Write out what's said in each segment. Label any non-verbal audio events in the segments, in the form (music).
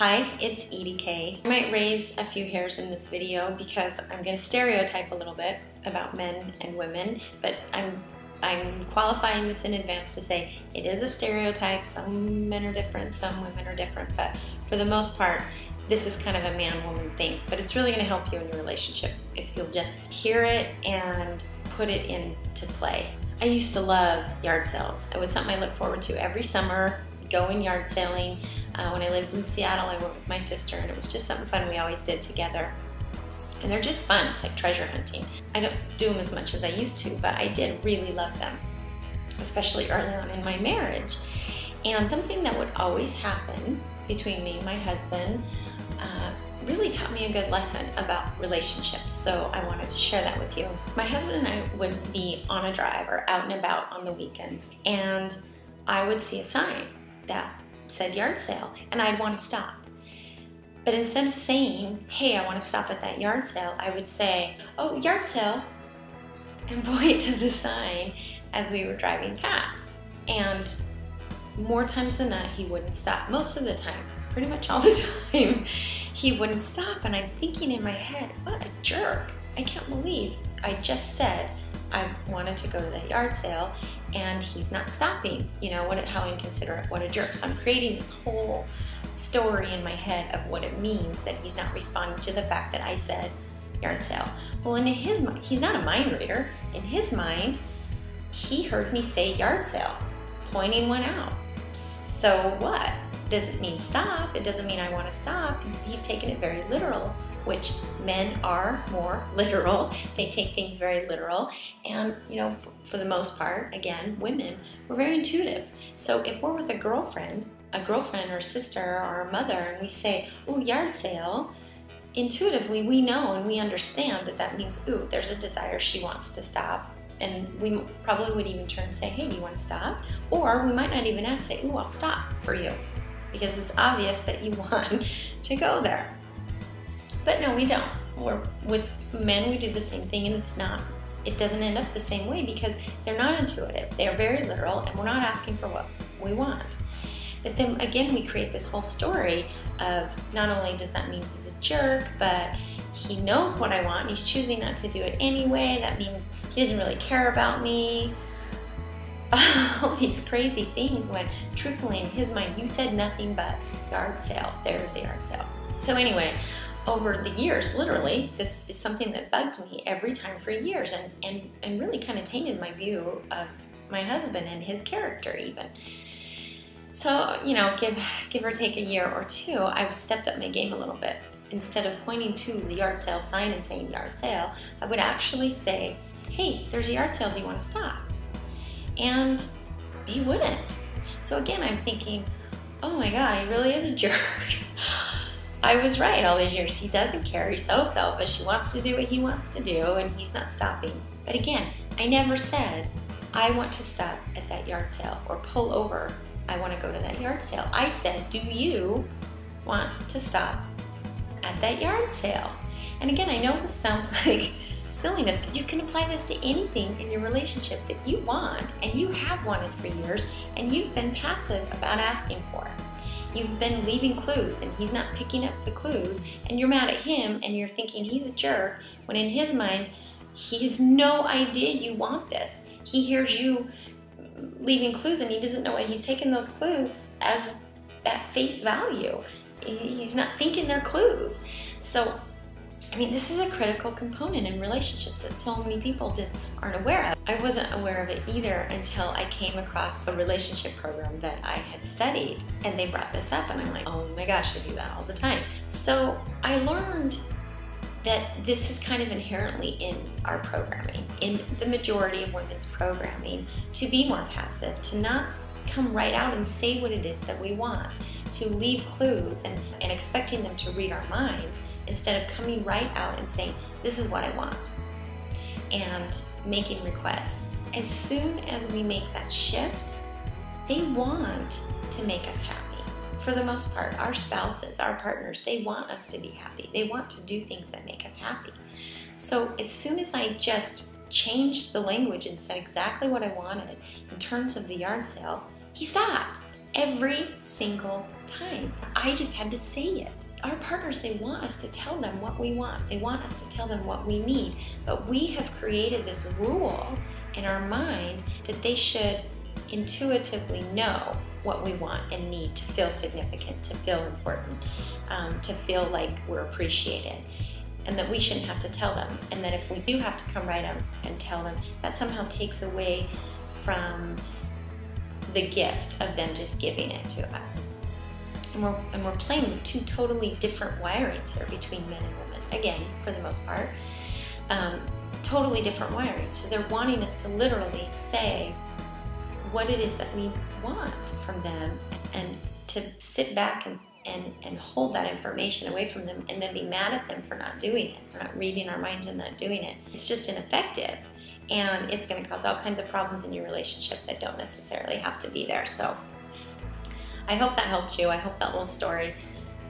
Hi, it's Edie Kay. I might raise a few hairs in this video because I'm going to stereotype a little bit about men and women, but I'm I'm qualifying this in advance to say it is a stereotype. Some men are different, some women are different, but for the most part, this is kind of a man-woman thing. But it's really going to help you in your relationship if you'll just hear it and put it into play. I used to love yard sales. It was something I looked forward to every summer going yard sailing. Uh, when I lived in Seattle, I went with my sister, and it was just something fun we always did together. And they're just fun. It's like treasure hunting. I don't do them as much as I used to, but I did really love them, especially early on in my marriage. And something that would always happen between me and my husband uh, really taught me a good lesson about relationships. So I wanted to share that with you. My husband and I would be on a drive or out and about on the weekends, and I would see a sign that said yard sale and I'd want to stop. But instead of saying, hey, I want to stop at that yard sale, I would say, oh, yard sale, and (laughs) point to the sign as we were driving past. And more times than not, he wouldn't stop. Most of the time, pretty much all the (laughs) time, he wouldn't stop. And I'm thinking in my head, what a jerk. I can't believe I just said I wanted to go to that yard sale and he's not stopping. You know, what how inconsiderate, what a jerk. So I'm creating this whole story in my head of what it means that he's not responding to the fact that I said yard sale. Well, in his mind, he's not a mind reader. In his mind, he heard me say yard sale, pointing one out. So what? Does it mean stop? It doesn't mean I want to stop. He's taken it very literal which men are more (laughs) literal. They take things very literal. And, you know, for, for, the most part, again, women, we're very intuitive. So if we're with a girlfriend, a girlfriend or sister or a mother, and we say, ooh, yard sale, intuitively we know and we understand that that means, ooh, there's a desire she wants to stop. And we probably would even turn and say, hey, do you want to stop? Or we might not even ask, say, ooh, I'll stop for you. Because it's obvious that you (laughs) want to go there. But no, we don't. With men, we do the same thing, and it's not. It doesn't end up the same way because they're not intuitive. They are very literal, and we're not asking for what we want. But then again, we create this whole story of not only does that mean he's a jerk, but he knows what I want. And he's choosing not to do it anyway. That means he doesn't really care about me. (laughs) All these crazy things when, truthfully, in his mind, you said nothing but yard sale. There's a yard sale. So, anyway, over the years, literally, this is something that bugged me every time for years and, and, and really kind of tainted my view of my husband and his character even. So, you know, give, give or take a year or two, I've stepped up my game a little bit. Instead of pointing to the yard sale sign and saying yard sale, I would actually say, hey, there's a yard sale, do you want to stop? And he wouldn't. So again, I'm thinking, oh my God, he really is a (laughs) jerk. I was right all these years. He doesn't care. He's so selfish. He wants to do what he wants to do, and he's not stopping. But again, I never said, I want to stop at that yard sale or pull over. I want to go to that yard sale. I said, Do you want to stop at that yard sale? And again, I know this sounds (laughs) like silliness, but you can apply this to anything in your relationship that you want and you have wanted for years and you've been passive about asking for. You've been leaving clues and he's not picking up the clues, and you're mad at him and you're thinking he's a jerk when in his mind, he has no idea you want this. He hears you leaving clues and he doesn't know what he's taking those clues as at face value. He's not thinking they're clues. So I mean, this is a critical component in relationships that so many people just aren't aware of. I wasn't aware of it either until I came across a relationship program that I had studied and they brought this up and I'm like, oh my gosh, I do that all the time. So I learned that this is kind of inherently in our programming, in the majority of women's programming, to be more passive, to not come right out and say what it is that we want, to leave clues and, and expecting them to read our minds instead of coming right out and saying, This is what I want, and making requests. As soon as we make that shift, they want to make us happy. For the most part, our spouses, our partners, they want us to be happy. They want to do things that make us happy. So as soon as I just changed the language and said exactly what I wanted in terms of the yard sale, he stopped. every single time. I just had to say it. Our partners, they want us to tell them what we want. They want us to tell them what we need. But we have created this rule in our mind that they should intuitively know what we want and need to feel significant, to feel important, um, to feel like we're appreciated. And that we shouldn't have to tell them. And that if we do have to come right out and tell them, that somehow takes away from the gift of them just giving it to us. And we're, and we're playing with two totally different wirings here between men and women, again, for the most part. Um, totally different wirings. So they're wanting us to literally say what it is that we want from them and to sit back and, and, and hold that information away from them and then be mad at them for not doing it, for not reading our minds and not doing it. It's just ineffective and it's going to cause all kinds of problems in your relationship that don't necessarily have to be there. So I hope that helped you. I hope that little story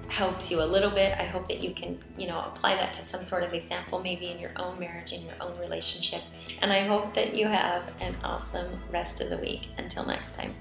helps you a little bit. I hope that you can, you know, apply that to some sort of example, maybe in your own marriage, in your own relationship. And I hope that you have an awesome rest of the week. Until next time.